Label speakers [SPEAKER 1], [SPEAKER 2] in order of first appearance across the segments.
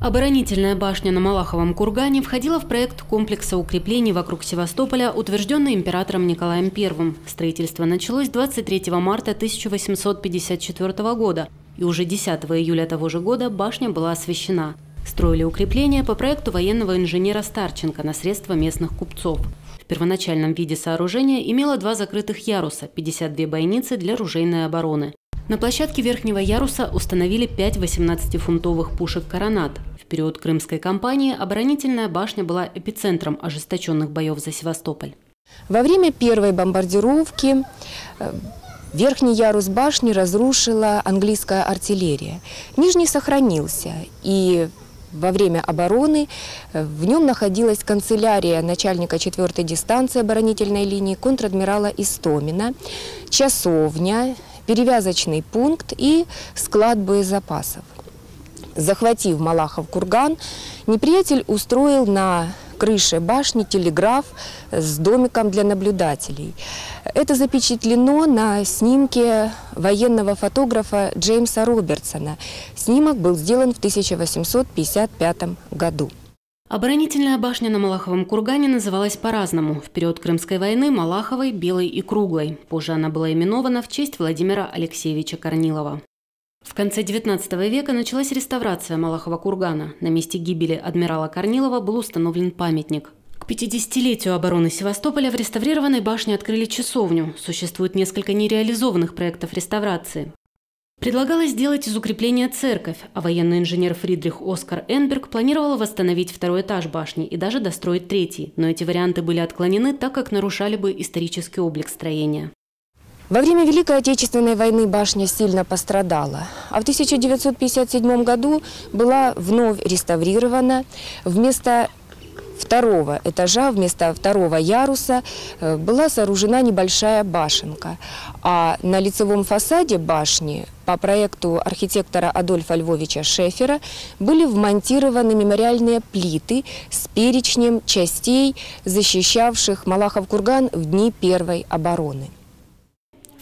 [SPEAKER 1] Оборонительная башня на Малаховом кургане входила в проект комплекса укреплений вокруг Севастополя, утвержденный императором Николаем I. Строительство началось 23 марта 1854 года, и уже 10 июля того же года башня была освящена. Строили укрепления по проекту военного инженера Старченко на средства местных купцов. В первоначальном виде сооружения имело два закрытых яруса, 52 бойницы для ружейной обороны. На площадке верхнего яруса установили 5 18-фунтовых пушек «Коронат». Период Крымской кампании оборонительная башня была эпицентром ожесточенных боев за Севастополь.
[SPEAKER 2] Во время первой бомбардировки э, верхний ярус башни разрушила английская артиллерия. Нижний сохранился, и во время обороны э, в нем находилась канцелярия начальника 4-й дистанции оборонительной линии контр-адмирала Истомина, часовня, перевязочный пункт и склад боезапасов. Захватив Малахов курган, неприятель устроил на крыше башни телеграф с домиком для наблюдателей. Это запечатлено на снимке военного фотографа Джеймса Робертсона. Снимок был сделан в 1855 году.
[SPEAKER 1] Оборонительная башня на Малаховом кургане называлась по-разному. В период Крымской войны – Малаховой, Белой и Круглой. Позже она была именована в честь Владимира Алексеевича Корнилова. В конце XIX века началась реставрация Малахова кургана. На месте гибели адмирала Корнилова был установлен памятник. К 50-летию обороны Севастополя в реставрированной башне открыли часовню. Существует несколько нереализованных проектов реставрации. Предлагалось сделать из укрепления церковь, а военный инженер Фридрих Оскар Энберг планировал восстановить второй этаж башни и даже достроить третий, но эти варианты были отклонены, так как нарушали бы исторический облик строения.
[SPEAKER 2] Во время Великой Отечественной войны башня сильно пострадала, а в 1957 году была вновь реставрирована. Вместо второго этажа, вместо второго яруса э, была сооружена небольшая башенка. А на лицевом фасаде башни по проекту архитектора Адольфа Львовича Шефера были вмонтированы мемориальные плиты с перечнем частей, защищавших Малахов курган в дни Первой обороны.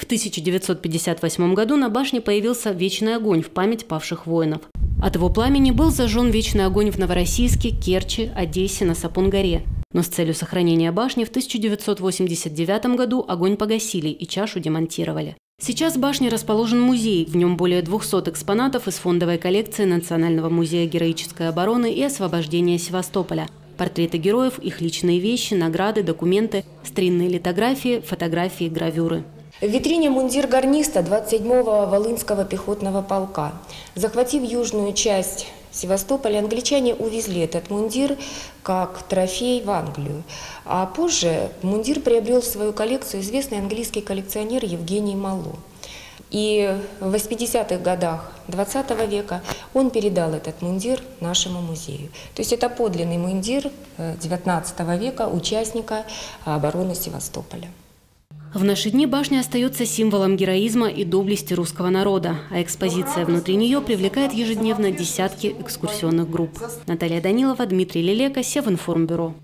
[SPEAKER 1] В 1958 году на башне появился вечный огонь в память павших воинов. От его пламени был зажжен вечный огонь в Новороссийске, Керчи, Одессе, на Сапун-горе. Но с целью сохранения башни в 1989 году огонь погасили и чашу демонтировали. Сейчас в башне расположен музей. В нем более 200 экспонатов из фондовой коллекции Национального музея героической обороны и освобождения Севастополя. Портреты героев, их личные вещи, награды, документы, старинные литографии, фотографии, гравюры.
[SPEAKER 2] В витрине мундир гарниста 27-го Волынского пехотного полка. Захватив южную часть Севастополя, англичане увезли этот мундир как трофей в Англию. А позже мундир приобрел в свою коллекцию известный английский коллекционер Евгений Мало. И в 80-х годах 20 -го века он передал этот мундир нашему музею. То есть это подлинный мундир 19 э, века участника обороны Севастополя.
[SPEAKER 1] В наши дни башня остается символом героизма и доблести русского народа, а экспозиция внутри нее привлекает ежедневно десятки экскурсионных групп. Наталья Данилова, Дмитрий Лелека, Севинформбюро.